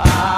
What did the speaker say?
Ah.